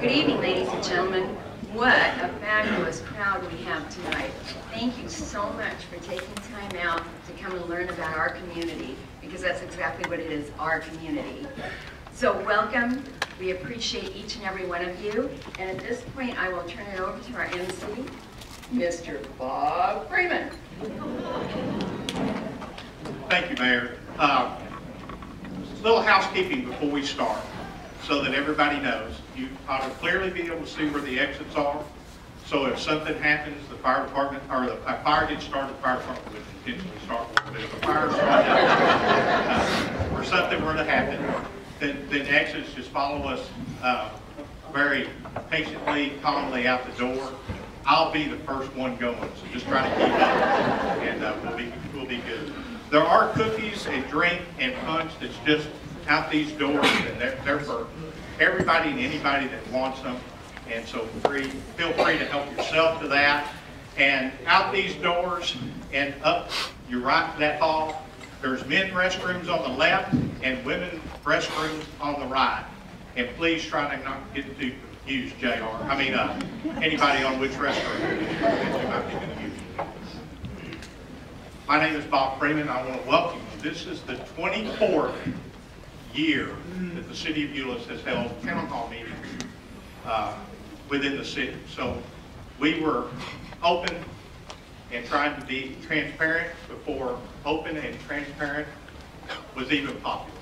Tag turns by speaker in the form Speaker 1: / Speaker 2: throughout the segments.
Speaker 1: Good evening, ladies and gentlemen. What a fabulous crowd we have tonight. Thank you so much for taking time out to come and learn about our community, because that's exactly what it is, our community. So welcome. We appreciate each and every one of you. And at this point, I will turn it over to our MC, Mr. Bob Freeman.
Speaker 2: Thank you, Mayor. Uh, little housekeeping before we start, so that everybody knows. You ought to clearly be able to see where the exits are. So if something happens, the fire department, or the fire gets started, the fire department would intentionally start with, but if a fire started, uh, or something were to happen, then, then exits, just follow us uh, very patiently, calmly out the door. I'll be the first one going, so just try to keep up, and uh, we'll be, we'll be good. There are cookies and drink and punch that's just out these doors, and they're, they're for everybody and anybody that wants them. And so free, feel free to help yourself to that. And out these doors and up your right to that hall, there's men restrooms on the left and women restrooms on the right. And please try to not get too confused, JR. I mean, uh, anybody on which restroom. My name is Bob Freeman. I want to welcome you. This is the 24th year that the city of Euless has held town hall meetings uh, within the city. So we were open and trying to be transparent before open and transparent was even popular.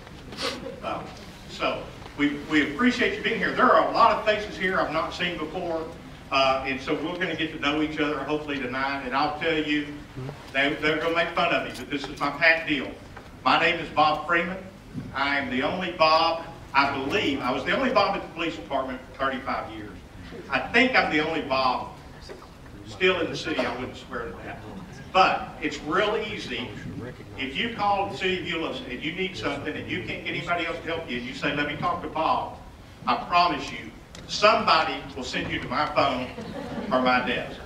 Speaker 2: Um, so we, we appreciate you being here. There are a lot of faces here I've not seen before. Uh, and so we're going to get to know each other hopefully tonight. And I'll tell you, they, they're going to make fun of me, but this is my pat deal. My name is Bob Freeman. I am the only Bob, I believe, I was the only Bob at the police department for 35 years. I think I'm the only Bob still in the city. I wouldn't swear to that. But it's real easy. If you call the city of Euless and you need something and you can't get anybody else to help you, and you say, let me talk to Bob, I promise you, somebody will send you to my phone or my desk.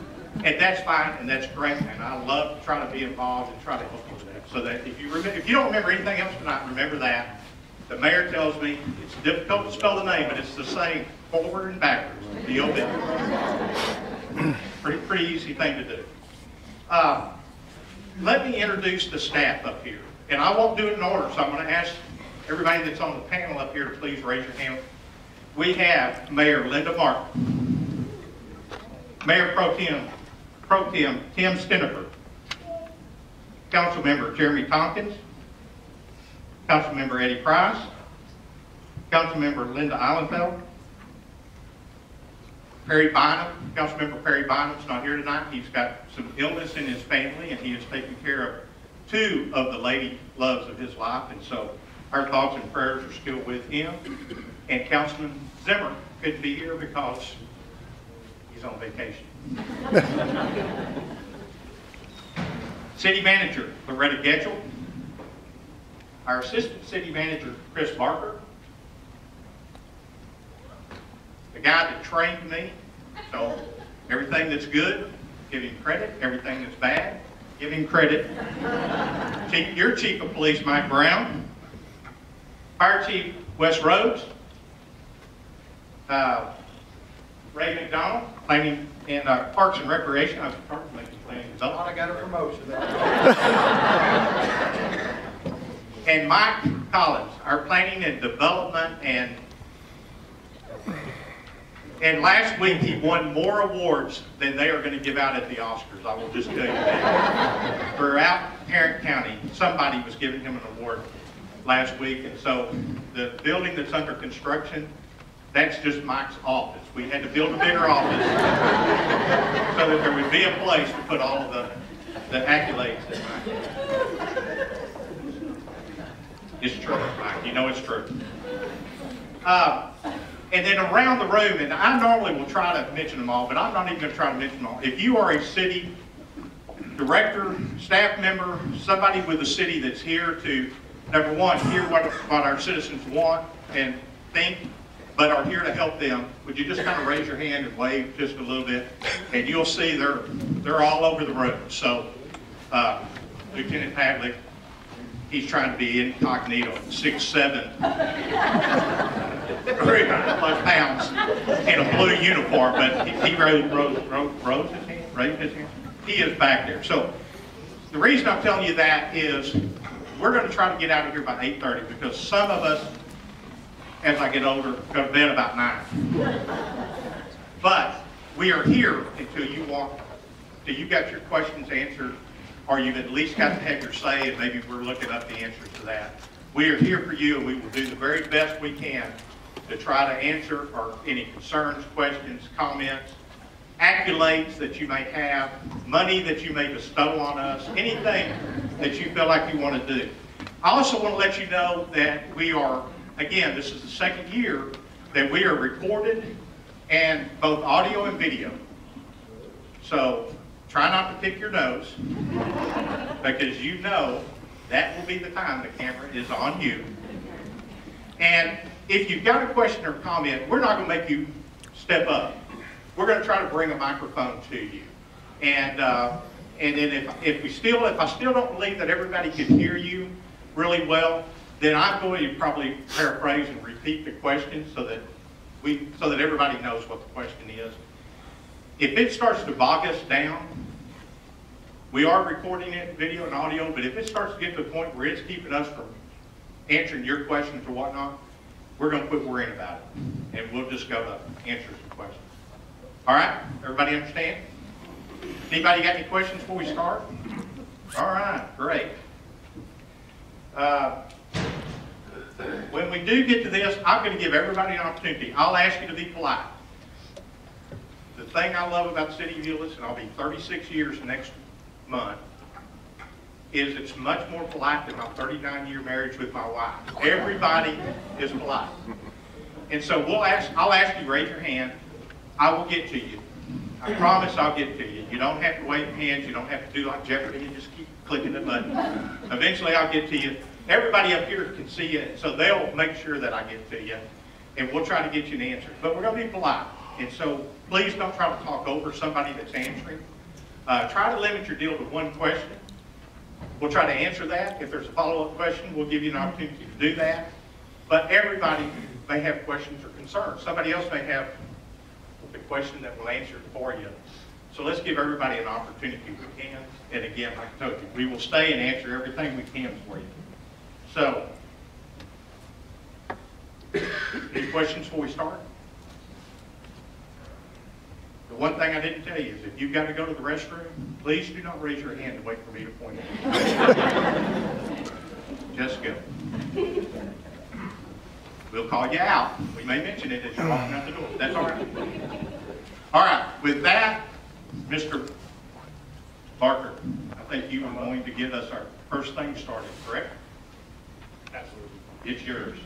Speaker 2: And that's fine, and that's great, and I love to try to be involved and try to help you. So that if you remember, if you don't remember anything else tonight, remember that. The mayor tells me it's difficult to spell the name, but it's the same forward and backwards. D-O-B. Pretty, pretty easy thing to do. Uh, let me introduce the staff up here. And I won't do it in order, so I'm going to ask everybody that's on the panel up here to please raise your hand. We have Mayor Linda Martin, Mayor Pro Tem, Pro Tem Tim Stenifer, Councilmember Jeremy Tompkins, Councilmember Eddie Price, Councilmember Linda Eilenfeld, Perry Bynum, Councilmember Perry Bynum's not here tonight. He's got some illness in his family, and he is taking care of two of the lady loves of his life, and so our thoughts and prayers are still with him. And Councilman Zimmer couldn't be here because he's on vacation. City Manager Loretta Getchell, our Assistant City Manager Chris Barker, the guy that trained me. So everything that's good, give him credit. Everything that's bad, give him credit. Chief, your Chief of Police, Mike Brown. Fire Chief Wes Rhodes. Uh, Ray McDonald, Planning and uh, Parks and Recreation. I was planning and.
Speaker 3: I got a promotion.
Speaker 2: And Mike Collins, our Planning and Development and and last week, he won more awards than they are going to give out at the Oscars. I will just tell you that. Throughout Tarrant County, somebody was giving him an award last week. And so the building that's under construction, that's just Mike's office. We had to build a bigger office so that there would be a place to put all of the, the accolades that Mike. It's true, Mike. You know it's true. Uh, and then around the room, and I normally will try to mention them all, but I'm not even going to try to mention them all. If you are a city director, staff member, somebody with the city that's here to, number one, hear what, what our citizens want and think, but are here to help them, would you just kind of raise your hand and wave just a little bit? And you'll see they're, they're all over the room. So, uh, Lieutenant Hadley, he's trying to be incognito, six, seven, 300 plus pounds in a blue uniform, but he he rose, rose, rose, rose his hand, raised his hand. He is back there. So the reason I'm telling you that is we're going to try to get out of here by 8:30 because some of us, as I get older, go to bed about nine. But we are here until you walk, till you got your questions answered, or you've at least got to have your say, and maybe we're looking up the answers to that. We are here for you, and we will do the very best we can to try to answer or any concerns, questions, comments, accolades that you may have, money that you may bestow on us, anything that you feel like you want to do. I also want to let you know that we are, again, this is the second year that we are recorded and both audio and video. So try not to pick your nose because you know that will be the time the camera is on you. And if you've got a question or comment, we're not going to make you step up. We're going to try to bring a microphone to you. And, uh, and then if, if we still, if I still don't believe that everybody can hear you really well, then I'm going to probably paraphrase and repeat the question so that we, so that everybody knows what the question is. If it starts to bog us down, we are recording it, video and audio, but if it starts to get to the point where it's keeping us from answering your questions or whatnot, we're going to quit worrying about it, and we'll just go to answer some questions. All right? Everybody understand? Anybody got any questions before we start? All right, great. Uh, When we do get to this, I'm going to give everybody an opportunity. I'll ask you to be polite. The thing I love about the city of Euless, and I'll be 36 years next month, is it's much more polite than my 39-year marriage with my wife. Everybody is polite. And so we'll ask, I'll ask you, raise your hand. I will get to you. I promise I'll get to you. You don't have to wave hands. You don't have to do like Jeopardy and just keep clicking the button. Eventually I'll get to you. Everybody up here can see you, so they'll make sure that I get to you. And we'll try to get you an answer. But we're going to be polite. And so please don't try to talk over somebody that's answering. Uh, try to limit your deal to one question. We'll try to answer that. If there's a follow-up question, we'll give you an opportunity to do that. But everybody may have questions or concerns. Somebody else may have a question that will answer it for you. So let's give everybody an opportunity we can. And again, like I told you, we will stay and answer everything we can for you. So, any questions before we start? The one thing I didn't tell you is if you've got to go to the restroom, please do not raise your hand and wait for me to point it. Just go. We'll call you out. We may mention it as you're walking out the door. That's all right. All right, with that, Mr. Barker, I think you were going to give us our first thing started, correct?
Speaker 3: Absolutely.
Speaker 2: It's yours.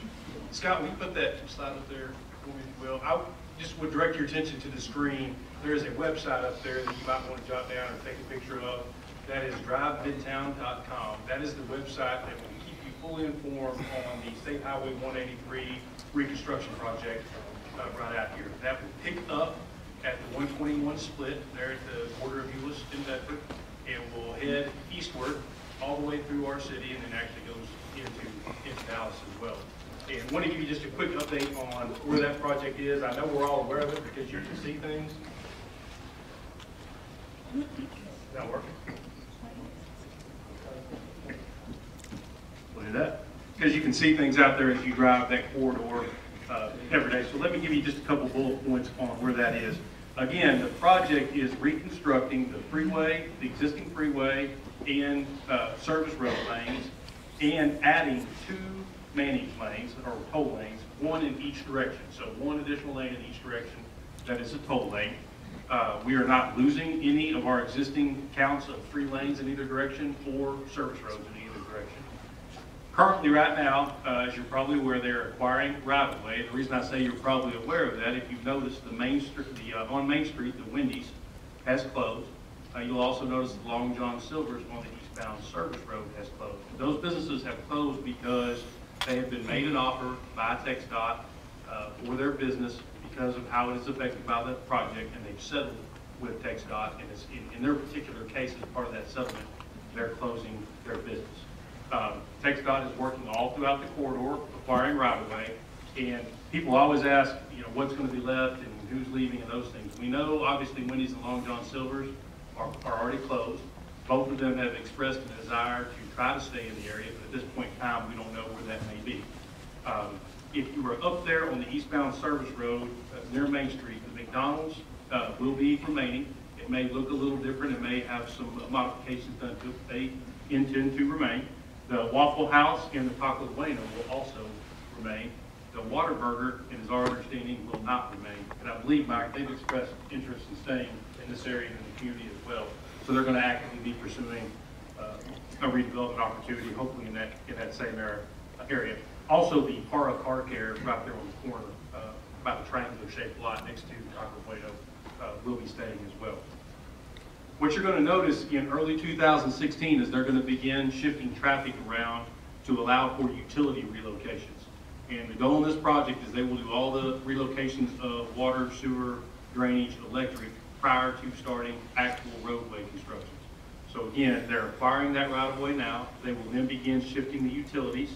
Speaker 3: Scott, will you put that slide up there for me, if you will? I just would direct your attention to the screen. There is a website up there that you might want to jot down or take a picture of. That is drivemidtown.com. That is the website that will keep you fully informed on the State Highway 183 reconstruction project uh, right out here. That will pick up at the 121 split there at the border of Euless and Bedford. It will head eastward all the way through our city and then actually goes into Dallas as well. And want to give you just a quick update on where that project is. I know we're all aware of it because you can see things. Is that working? Look at that. Because you can see things out there as you drive that corridor uh, every day. So let me give you just a couple bullet points on where that is. Again, the project is reconstructing the freeway, the existing freeway and uh, service road lanes and adding two managed lanes or toll lanes, one in each direction. So one additional lane in each direction, that is a toll lane. Uh, We are not losing any of our existing counts of three lanes in either direction or service roads in either direction. Currently, right now, uh, as you're probably aware, they're acquiring right-of-way. The reason I say you're probably aware of that, if you've noticed, the Main Street, the, uh, on Main Street, the Wendy's has closed. Uh, You'll also notice the Long John Silver's on the eastbound service road has closed. Those businesses have closed because they have been made an offer by TxDOT uh, for their business because of how it is affected by the project, and they've settled with TxDOT, and it's, in, in their particular case, as part of that settlement, they're closing their business. Um, TXDOT is working all throughout the corridor, acquiring right-of-way, and people always ask, you know, what's going to be left and who's leaving and those things. We know, obviously, Wendy's and Long John Silver's are, are already closed. Both of them have expressed a desire to try to stay in the area, but at this point in time, we don't know where that may be. Um, If you were up there on the eastbound service road uh, near Main Street, the McDonald's uh, will be remaining. It may look a little different, it may have some modifications done to it, they intend to remain. The Waffle House and the Taco Bueno will also remain. The Whataburger, in his our understanding, will not remain. And I believe, Mike, they've expressed interest in staying in this area and in the community as well. So they're going to actively be pursuing uh, a redevelopment opportunity, hopefully in that, in that same area. Also, the Para Car Care right there on the corner, uh, about the triangular shaped lot next to Taco Bueno, uh, will be staying as well. What you're going to notice in early 2016 is they're going to begin shifting traffic around to allow for utility relocations. And the goal in this project is they will do all the relocations of water, sewer, drainage, electric prior to starting actual roadway construction. So again, they're acquiring that right of way now. They will then begin shifting the utilities.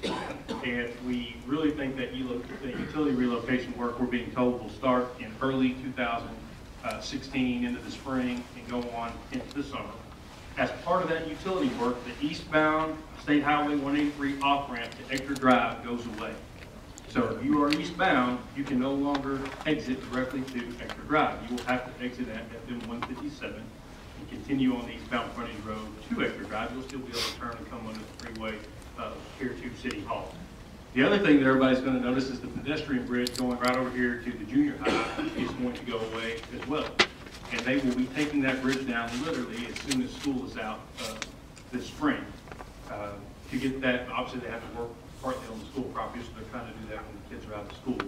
Speaker 3: And we really think that the utility relocation work, we're being told, will start in early 2016 into the spring and go on into the summer. As part of that utility work, the eastbound State Highway 183 off-ramp to Ector Drive goes away. So if you are eastbound, you can no longer exit directly to Ector Drive. You will have to exit at FM 157 and continue on the eastbound frontage road to Ector Drive. You'll still be able to turn and come under the freeway uh, here to City Hall. The other thing that everybody's going to notice is the pedestrian bridge going right over here to the junior high is going to go away as well. And they will be taking that bridge down literally as soon as school is out uh, this spring. Uh, To get that, obviously they have to work partly on the school property, so they're trying to do that when the kids are out of school.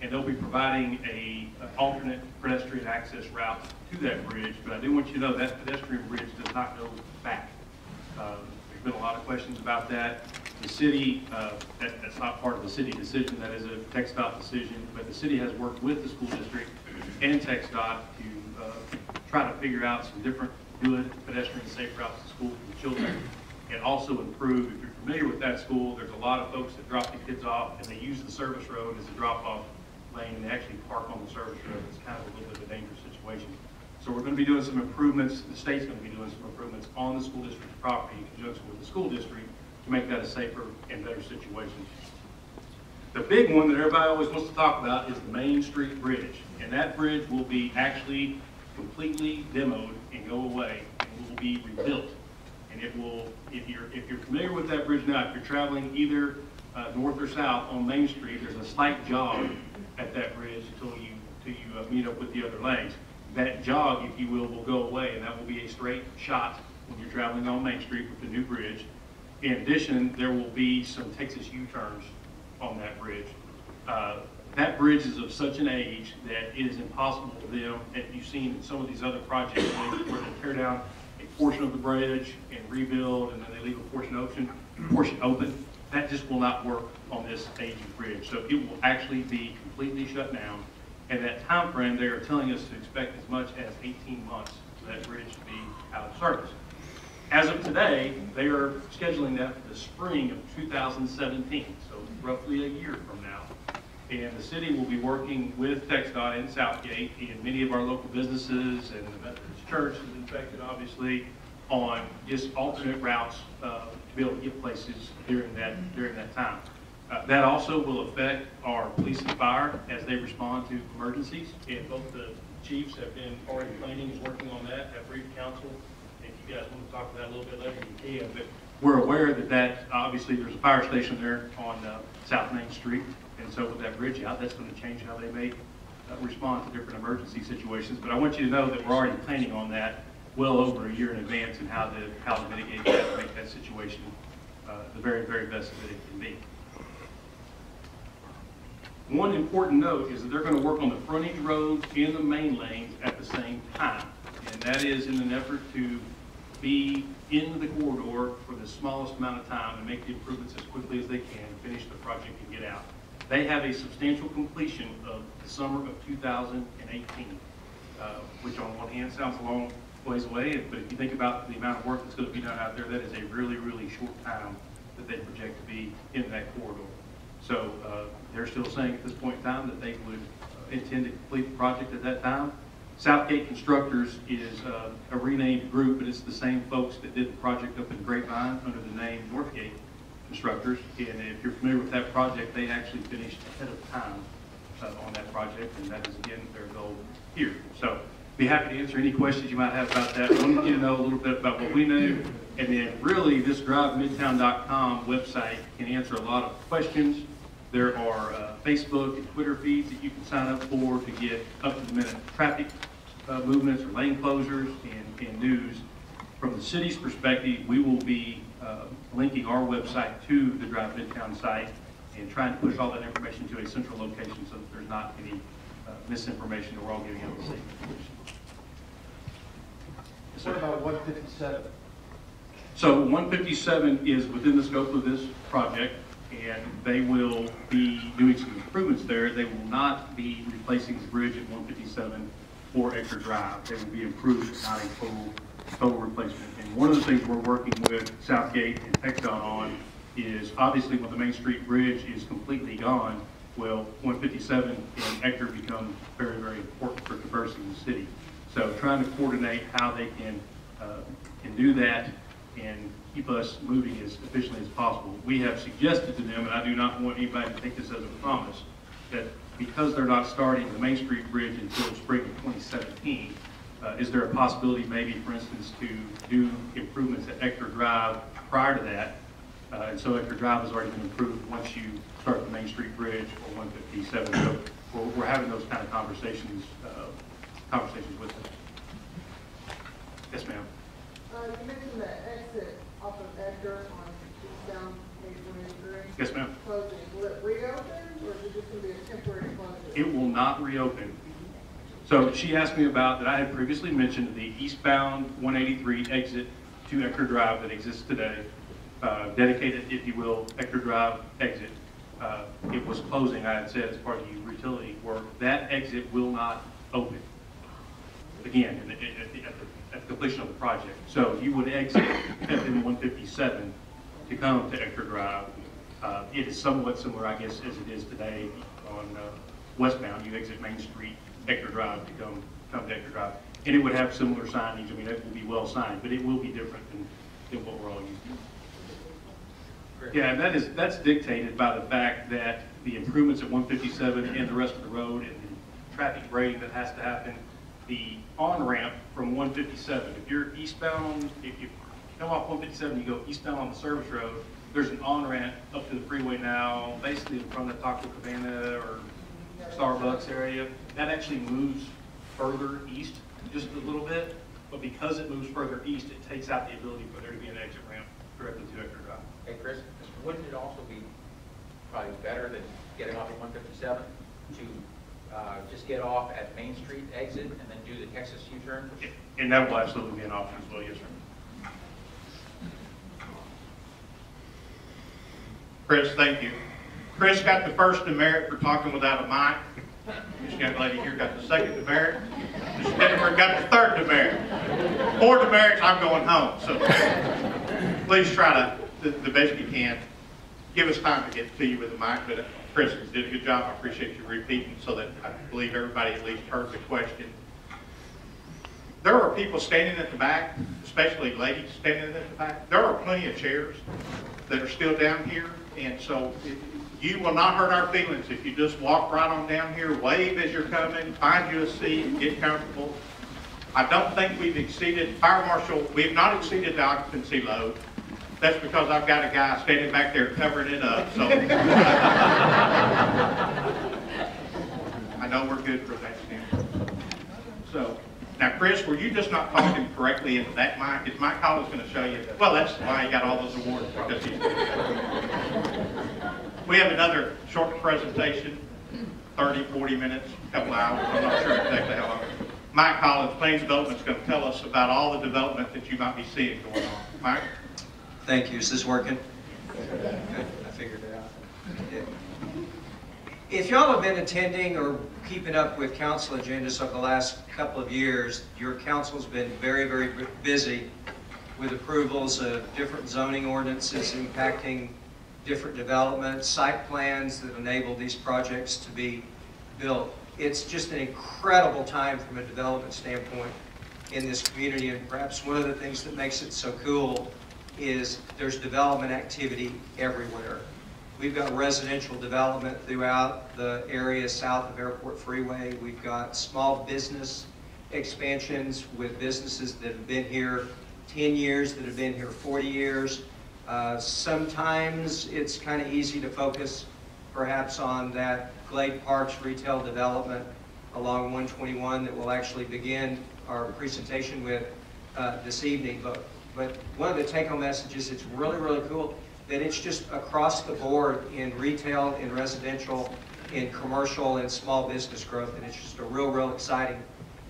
Speaker 3: And they'll be providing a an alternate pedestrian access route to that bridge, but I do want you to know that pedestrian bridge does not go back. Um, There's been a lot of questions about that. The city, uh, that, that's not part of the city decision, that is a TXDOT decision, but the city has worked with the school district and TXDOT to, uh, try to figure out some different good pedestrian safe routes to school for the children. And also improve, if you're familiar with that school, there's a lot of folks that drop the kids off and they use the service road as a drop-off lane. and They actually park on the service road. It's kind of a little bit of a dangerous situation. So we're going to be doing some improvements, the state's going to be doing some improvements on the school district's property in conjunction with the school district to make that a safer and better situation. The big one that everybody always wants to talk about is the Main Street Bridge. And that bridge will be actually completely demoed and go away and will be rebuilt. And it will, if you're, if you're familiar with that bridge now, if you're traveling either uh, north or south on Main Street, there's a slight jog at that bridge until you, until you uh, meet up with the other lanes. That jog, if you will, will go away, and that will be a straight shot when you're traveling on Main Street with the new bridge. In addition, there will be some Texas U-turns on that bridge. Uh, That bridge is of such an age that it is impossible for them, that you've seen in some of these other projects, where they tear down portion of the bridge and rebuild, and then they leave a portion open, portion open. That just will not work on this aging bridge. So it will actually be completely shut down. And that time frame, they are telling us to expect as much as 18 months for that bridge to be out of service. As of today, they are scheduling that for the spring of 2017, so roughly a year from now. And the city will be working with TXDOT and Southgate and many of our local businesses and the Church is infected, obviously, on just alternate routes uh, to be able to get places during that, during that time. Uh, That also will affect our police and fire as they respond to emergencies. And both the chiefs have been already planning and working on that, have briefed council. If you guys want to talk about that a little bit later, you can. But we're aware that that, obviously, there's a fire station there on uh, South Main Street. And so with that bridge out, that's going to change how they uh, respond to different emergency situations. But I want you to know that we're already planning on that well over a year in advance and how to, how to mitigate that, to make that situation uh, the very, very best that it can be. One important note is that they're going to work on the frontage roads and the main lanes at the same time. And that is in an effort to be in the corridor for the smallest amount of time and make the improvements as quickly as they can, finish the project and get out. They have a substantial completion of the summer of 2018, uh, which on one hand sounds a long ways away, but if you think about the amount of work that's going to be done out there, that is a really, really short time that they project to be in that corridor. So uh, they're still saying at this point in time that they would uh, intend to complete the project at that time. Southgate Constructors is uh, a renamed group, but it's the same folks that did the project up in Grapevine under the name Northgate Constructors. And if you're familiar with that project, they actually finished ahead of time uh, on that project, and that is again their goal here. So be happy to answer any questions you might have about that. I wanted you to know a little bit about what we know, and then really this drivemidtown.com website can answer a lot of questions. There are uh, Facebook and Twitter feeds that you can sign up for to get up-to-the-minute traffic uh, movements or lane closures and, and news. From the city's perspective, we will be uh, linking our website to the Drive Midtown site and trying to push all that information to a central location so that there's not any uh, misinformation or we're all giving out the same information. Yes,
Speaker 4: What about one fifty-seven?
Speaker 3: So 157 is within the scope of this project, and they will be doing some improvements there. They will not be replacing the bridge at 157 or Ector Drive. They will be improved, not a total, total replacement. One of the things we're working with Southgate and TxDOT on is, obviously, when the Main Street Bridge is completely gone, well, 157 and Ector become very, very important for traversing the city. So trying to coordinate how they can, uh, can do that and keep us moving as efficiently as possible. We have suggested to them, and I do not want anybody to take this as a promise, that because they're not starting the Main Street Bridge until spring of 2017, uh, is there a possibility maybe, for instance, to do improvements at Ector Drive prior to that? Uh, And so Ector Drive has already been improved once you start the Main Street Bridge or 157. So we're, we're having those kind of conversations, uh, conversations with them. Yes, ma'am.
Speaker 5: Uh, you mentioned the exit off of Ector on eastbound page one eighty-three.
Speaker 3: Yes, ma'am.
Speaker 5: Closing, will it reopen, or is it just gonna be a temporary closure?
Speaker 3: It will not reopen. So she asked me about, that I had previously mentioned, the eastbound 183 exit to Ector Drive that exists today, uh, dedicated, if you will, Ector Drive exit. Uh, It was closing, I had said, as part of the utility work. That exit will not open. Again, in the- at the, at the- at the completion of the project. So you would exit FM 157 to come to Ector Drive. Uh, It is somewhat similar, I guess, as it is today on uh, westbound. You exit Main Street, Ector Drive to come, come to Ector Drive. And it would have similar signage. I mean, it will be well signed, but it will be different than, than what we're all used to. Yeah, and that is, that's dictated by the fact that the improvements at 157 and the rest of the road and the traffic grading that has to happen, the on-ramp from 157, if you're eastbound, if you come off 157, you go eastbound on the service road, there's an on-ramp up to the freeway now, basically in front of Taco Cabana or Starbucks area. That actually moves further east just a little bit, but because it moves further east, it takes out the ability for there to be an exit ramp directly to Ector Drive.
Speaker 6: Hey, Chris, wouldn't it also be probably better than getting off at 157 to uh, just get off at Main Street exit and then do the Texas U-turn?
Speaker 3: And that will absolutely be an option as well, yes, sir.
Speaker 2: Chris, thank you. Chris got the first demerit for talking without a mic. This young lady here got the second demerit. Ms. Jennifer got the third demerit. Four demerits, I'm going home. So please try to, the, the best you can, give us time to get to you with the mic. But Chris did a good job. I appreciate you repeating so that I believe everybody at least heard the question. There are people standing at the back, especially ladies standing at the back. There are plenty of chairs that are still down here, and so it- you will not hurt our feelings if you just walk right on down here, wave as you're coming, find you a seat, get comfortable. I don't think we've exceeded, fire marshal, we have not exceeded the occupancy load. That's because I've got a guy standing back there covering it up, so. I know we're good for that, Tim. So, now, Chris, were you just not talking correctly into that mic? Is Mike Collins going to show you? Well, that's why he got all those awards, because he's. We have another short presentation, 30, 40 minutes, a couple hours, I'm not sure exactly how long. Mike Collins, Plains is going to tell us about all the development that you might be seeing going on. Mike?
Speaker 7: Thank you. Is this working? Good. I figured it out. Yeah. If y'all have been attending or keeping up with council agendas over the last couple of years, your council's been very, very busy with approvals of different zoning ordinances impacting different developments, site plans that enable these projects to be built. It's just an incredible time from a development standpoint in this community, and perhaps one of the things that makes it so cool is there's development activity everywhere. We've got residential development throughout the area south of Airport Freeway. We've got small business expansions with businesses that have been here 10 years, that have been here 40 years. Uh, Sometimes it's kind of easy to focus perhaps on that Glade Parks retail development along 121 that we'll actually begin our presentation with uh, this evening. But, but one of the take-home messages, it's really, really cool that it's just across the board in retail, in residential, in commercial, and small business growth, and it's just a real, real exciting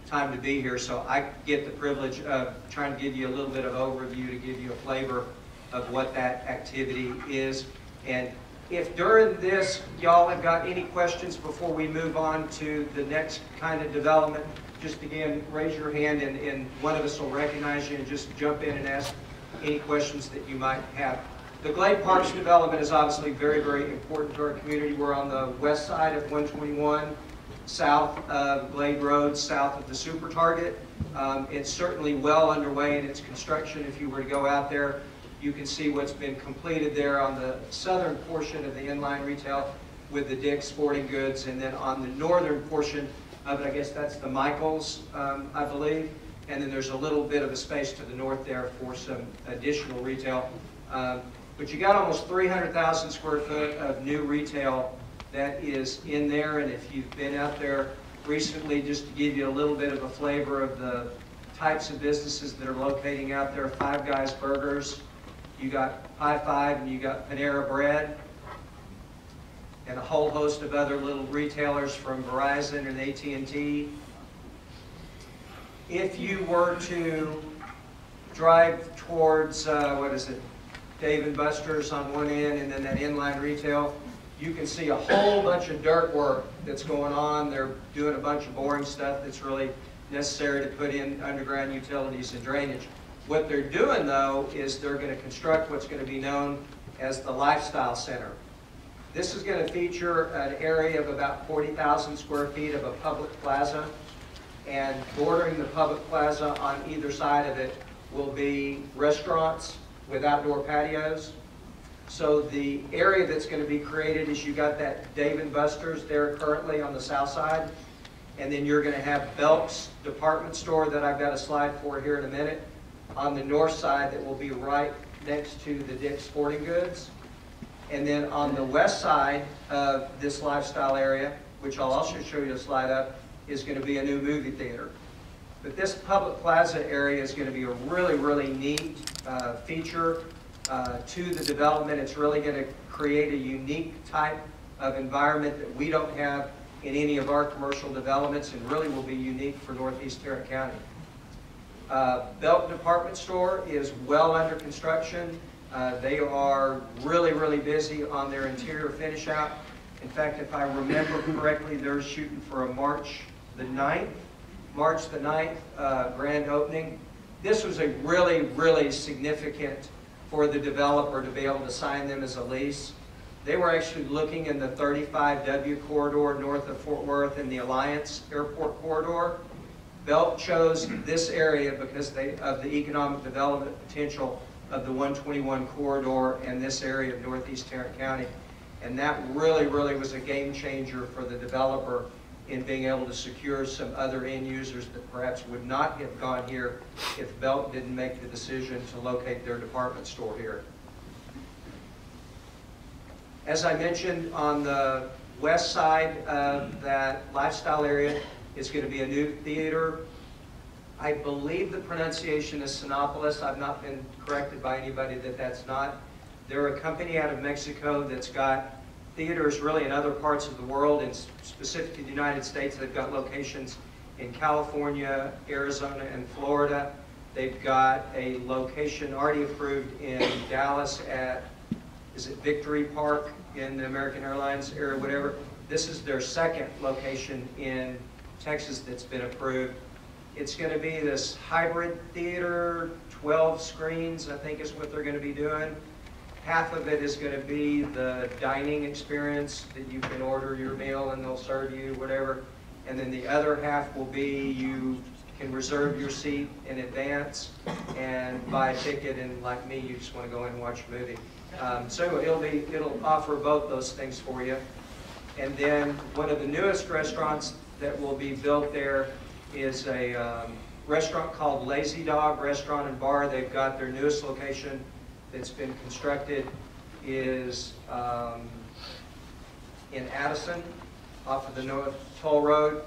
Speaker 7: time to be here. So I get the privilege of trying to give you a little bit of overview to give you a flavor of what that activity is. And if during this, y'all have got any questions before we move on to the next kind of development, just again, raise your hand and, and one of us will recognize you and just jump in and ask any questions that you might have. The Glade Parks development is obviously very, very important to our community. We're on the west side of 121, south of Glade Road, south of the Super Target. Um, It's certainly well underway in its construction. If you were to go out there, you can see what's been completed there on the southern portion of the inline retail with the Dick's Sporting Goods, and then on the northern portion of it, I guess that's the Michaels, um, I believe. And then there's a little bit of a space to the north there for some additional retail. Um, But you got almost 300,000 square foot of new retail that is in there, and if you've been out there recently, just to give you a little bit of a flavor of the types of businesses that are locating out there, Five Guys Burgers, you got Pie Five, and you got Panera Bread, and a whole host of other little retailers from Verizon and at and T. If you were to drive towards, uh, what is it, Dave and Buster's on one end, and then that inline retail, you can see a whole bunch of dirt work that's going on. They're doing a bunch of boring stuff that's really necessary to put in underground utilities and drainage. What they're doing, though, is they're going to construct what's going to be known as the Lifestyle Center. This is going to feature an area of about 40,000 square feet of a public plaza, and bordering the public plaza on either side of it will be restaurants with outdoor patios. So the area that's going to be created is you got that Dave and Buster's there currently on the south side, and then you're going to have Belk's department store that I've got a slide for here in a minute on the north side that will be right next to the Dick's Sporting Goods. And then on the west side of this lifestyle area, which I'll also show you a slide up, is going to be a new movie theater. But this public plaza area is going to be a really, really neat uh, feature uh, to the development. It's really going to create a unique type of environment that we don't have in any of our commercial developments and really will be unique for Northeast Tarrant County. Uh, Department Store is well under construction. Uh, They are really, really busy on their interior finish out. In fact, if I remember correctly, they're shooting for a March the 9th, March the 9th uh, grand opening. This was a really, really significant for the developer to be able to sign them as a lease. They were actually looking in the 35W corridor north of Fort Worth in the Alliance Airport corridor. Belk chose this area because they, of the economic development potential of the 121 corridor and this area of northeast Tarrant County. And that really, really was a game changer for the developer in being able to secure some other end users that perhaps would not have gone here if Belk didn't make the decision to locate their department store here. As I mentioned, on the west side of that lifestyle area is going to be a new theater. I believe the pronunciation is Cinépolis. I've not been corrected by anybody that that's not. They're a company out of Mexico that's got theaters really in other parts of the world, and specifically the United States. They've got locations in California, Arizona, and Florida. They've got a location already approved in Dallas at, is it Victory Park in the American Airlines area, whatever. This is their second location in Texas that's been approved. It's going to be this hybrid theater, 12 screens, I think is what they're going to be doing. Half of it is going to be the dining experience that you can order your meal and they'll serve you whatever. And then the other half will be you can reserve your seat in advance and buy a ticket and like me, you just want to go in and watch a movie. Um, So it'll be, it'll offer both those things for you. And then one of the newest restaurants that will be built there is a um, restaurant called Lazy Dog Restaurant and Bar. They've got their newest location that's been constructed is um, in Addison off of the North Toll Road.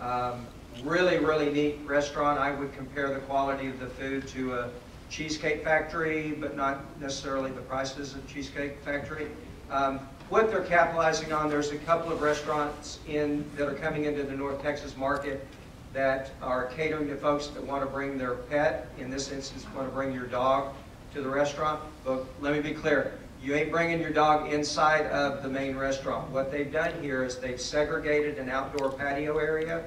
Speaker 7: Um, Really, really neat restaurant. I would compare the quality of the food to a Cheesecake Factory, but not necessarily the prices of Cheesecake Factory. Um, What they're capitalizing on, there's a couple of restaurants in, that are coming into the North Texas market that are catering to folks that want to bring their pet, in this instance, want to bring your dog to the restaurant. But let me be clear, you ain't bringing your dog inside of the main restaurant. What they've done here is they've segregated an outdoor patio area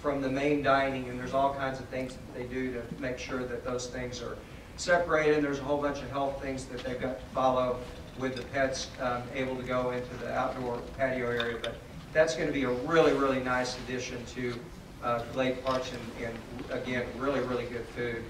Speaker 7: from the main dining, and there's all kinds of things that they do to make sure that those things are separated. There's a whole bunch of health things that they've got to follow with the pets um, able to go into the outdoor patio area. But that's going to be a really, really nice addition to uh, Glade Parks, and, and again, really, really good food.